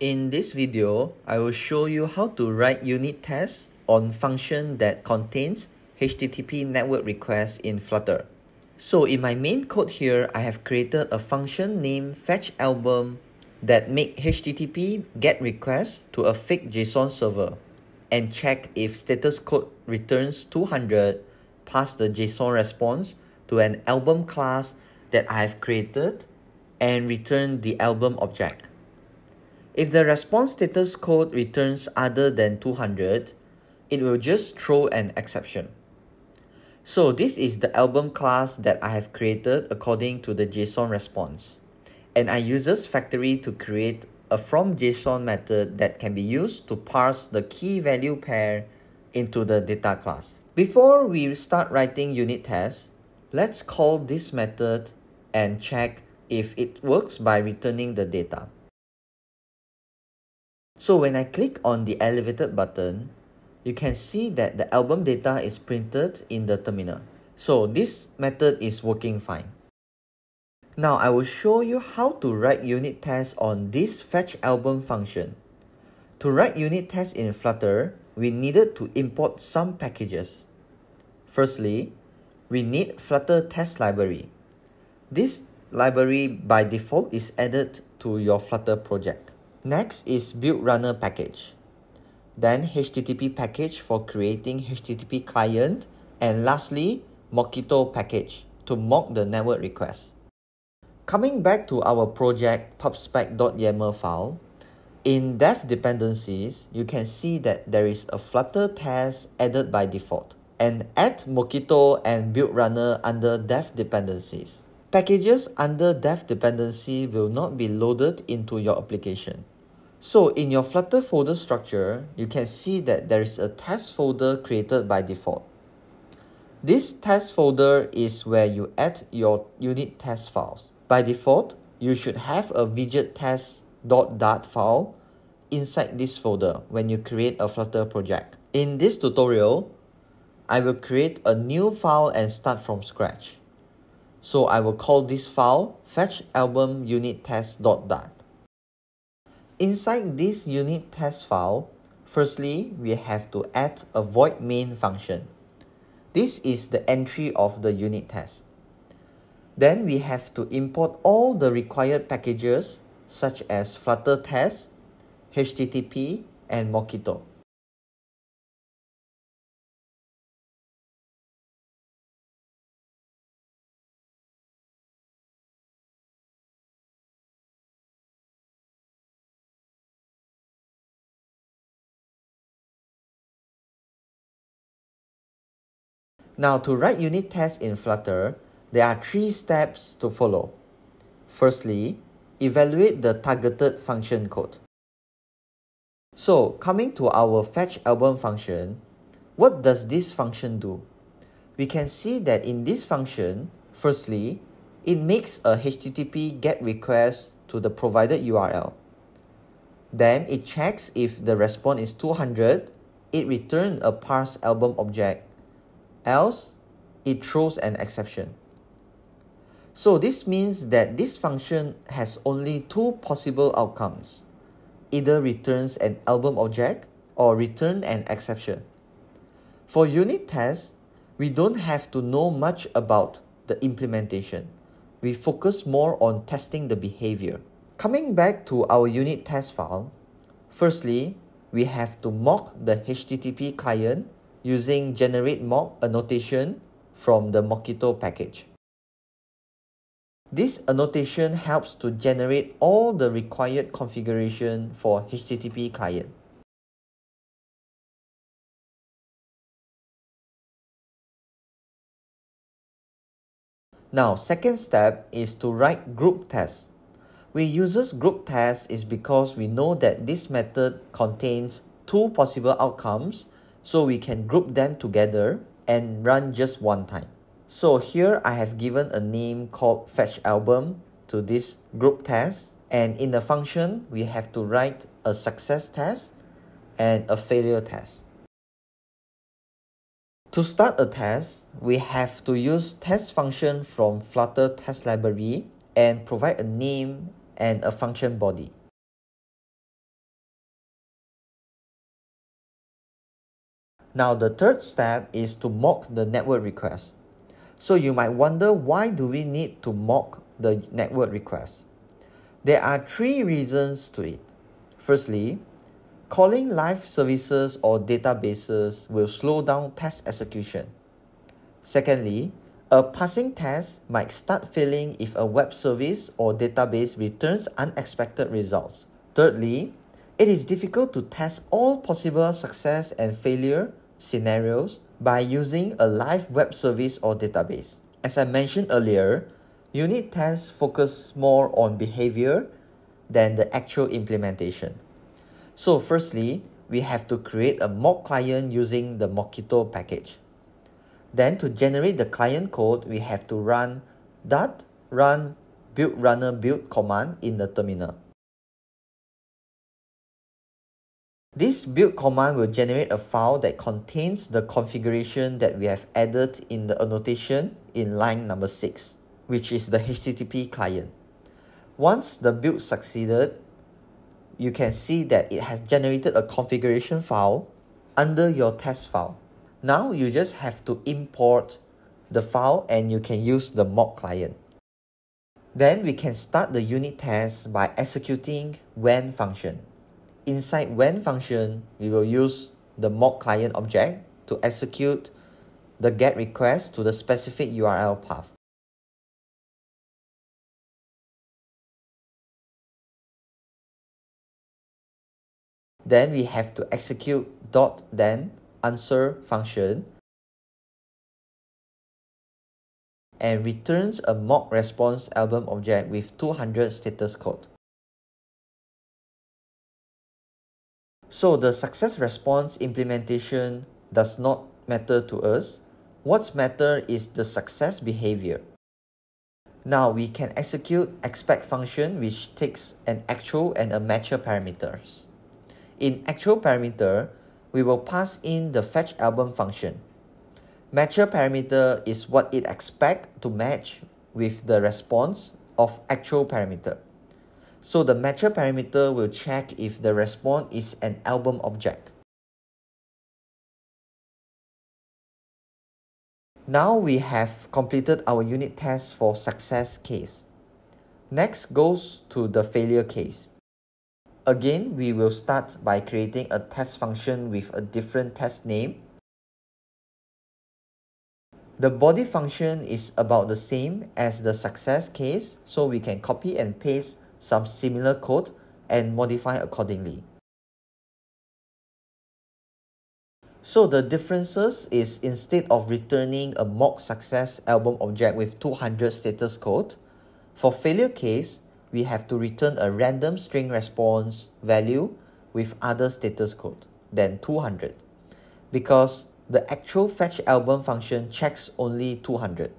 In this video, I will show you how to write unit tests on function that contains HTTP network requests in Flutter. So in my main code here, I have created a function named fetchAlbum that make HTTP get requests to a fake JSON server and check if status code returns 200 pass the JSON response to an album class that I have created and return the album object. If the response status code returns other than 200, it will just throw an exception. So this is the album class that I have created according to the JSON response. And I uses factory to create a from JSON method that can be used to parse the key value pair into the data class. Before we start writing unit tests, let's call this method and check if it works by returning the data. So when I click on the elevated button, you can see that the album data is printed in the terminal. So this method is working fine. Now I will show you how to write unit tests on this fetch album function. To write unit tests in Flutter, we needed to import some packages. Firstly, we need Flutter test library. This library by default is added to your Flutter project. Next is build runner package. Then HTTP package for creating HTTP client. And lastly, Mockito package to mock the network request. Coming back to our project pubspec.yaml file, in dev dependencies, you can see that there is a Flutter test added by default and add Mockito and build runner under dev dependencies. Packages under dev dependency will not be loaded into your application. So in your Flutter folder structure, you can see that there is a test folder created by default. This test folder is where you add your unit test files. By default, you should have a widget test.dart file inside this folder when you create a Flutter project. In this tutorial, I will create a new file and start from scratch. So I will call this file fetch album unit. Inside this unit test file, firstly, we have to add a void main function. This is the entry of the unit test. Then we have to import all the required packages such as Flutter test, HTTP, and Mockito. Now to write unit tests in Flutter, there are three steps to follow. Firstly, evaluate the targeted function code. So coming to our fetch album function, what does this function do? We can see that in this function, firstly, it makes a HTTP GET request to the provided URL. Then it checks if the response is 200, it returns a parse album object else it throws an exception. So this means that this function has only two possible outcomes, either returns an album object or return an exception. For unit tests, we don't have to know much about the implementation. We focus more on testing the behavior. Coming back to our unit test file, firstly, we have to mock the HTTP client using generate mock annotation from the Mockito package. This annotation helps to generate all the required configuration for HTTP client. Now, second step is to write group tests. We uses group tests is because we know that this method contains two possible outcomes so we can group them together and run just one time. So here I have given a name called fetch album to this group test and in the function we have to write a success test and a failure test. To start a test, we have to use test function from Flutter test library and provide a name and a function body. Now the third step is to mock the network request. So you might wonder why do we need to mock the network request? There are three reasons to it. Firstly, calling live services or databases will slow down test execution. Secondly, a passing test might start failing if a web service or database returns unexpected results. Thirdly, it is difficult to test all possible success and failure scenarios by using a live web service or database. As I mentioned earlier, unit tests focus more on behavior than the actual implementation. So firstly, we have to create a mock client using the Mockito package. Then to generate the client code, we have to run dart run build runner build command in the terminal. This build command will generate a file that contains the configuration that we have added in the annotation in line number 6, which is the HTTP client. Once the build succeeded, you can see that it has generated a configuration file under your test file. Now you just have to import the file and you can use the mock client. Then we can start the unit test by executing when function. Inside when function, we will use the mock client object to execute the GET request to the specific URL path. Then we have to execute dot then answer function and returns a mock response album object with 200 status code. So the success response implementation does not matter to us. What's matter is the success behavior. Now we can execute expect function which takes an actual and a matcher parameters. In actual parameter, we will pass in the fetch album function. Matcher parameter is what it expects to match with the response of actual parameter. So the matcher parameter will check if the response is an album object. Now we have completed our unit test for success case. Next goes to the failure case. Again, we will start by creating a test function with a different test name. The body function is about the same as the success case, so we can copy and paste some similar code and modify accordingly. So the differences is instead of returning a mock success album object with 200 status code, for failure case, we have to return a random string response value with other status code than 200 because the actual fetch album function checks only 200.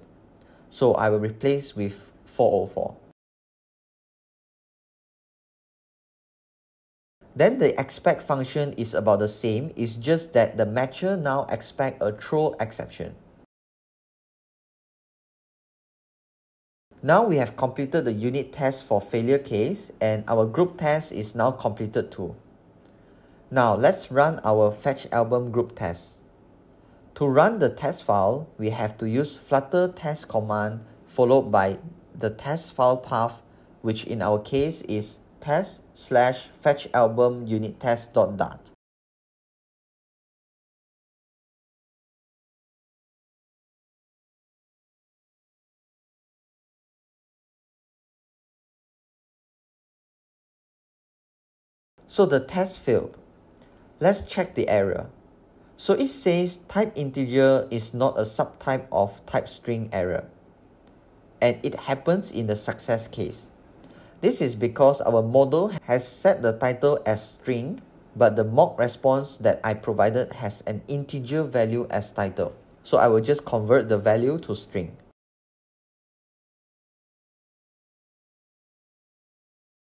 So I will replace with 404. Then the expect function is about the same, it's just that the matcher now expect a throw exception. Now we have completed the unit test for failure case and our group test is now completed too. Now let's run our fetch album group test. To run the test file, we have to use flutter test command followed by the test file path which in our case is test slash fetch album unit test dot dart. So the test failed. Let's check the error. So it says type integer is not a subtype of type string error. And it happens in the success case. This is because our model has set the title as string, but the mock response that I provided has an integer value as title. So I will just convert the value to string.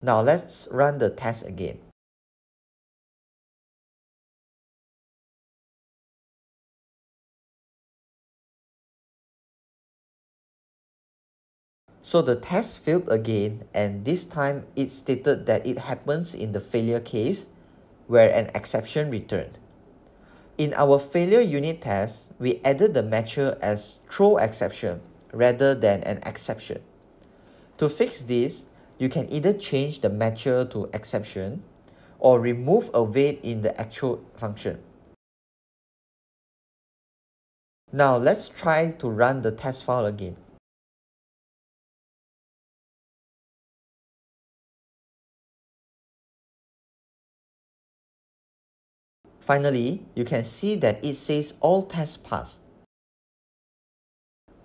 Now let's run the test again. So the test failed again and this time it stated that it happens in the failure case where an exception returned. In our failure unit test, we added the matcher as throw exception rather than an exception. To fix this, you can either change the matcher to exception or remove a await in the actual function. Now let's try to run the test file again. Finally, you can see that it says all tests passed.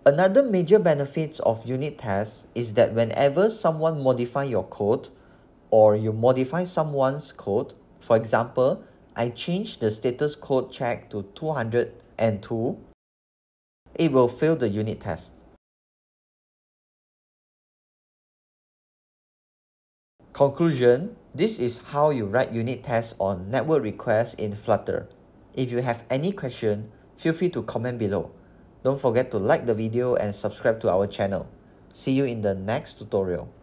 Another major benefit of unit tests is that whenever someone modify your code or you modify someone's code, for example, I change the status code check to 202, it will fail the unit test. Conclusion, this is how you write unit tests on network requests in Flutter. If you have any question, feel free to comment below. Don't forget to like the video and subscribe to our channel. See you in the next tutorial.